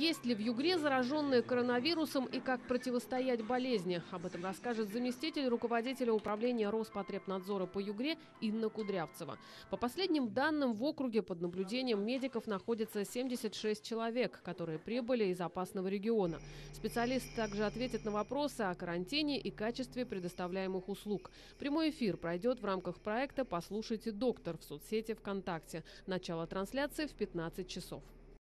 Есть ли в Югре зараженные коронавирусом и как противостоять болезни? Об этом расскажет заместитель руководителя управления Роспотребнадзора по Югре Инна Кудрявцева. По последним данным, в округе под наблюдением медиков находится 76 человек, которые прибыли из опасного региона. Специалист также ответит на вопросы о карантине и качестве предоставляемых услуг. Прямой эфир пройдет в рамках проекта «Послушайте, доктор» в соцсети ВКонтакте. Начало трансляции в 15 часов.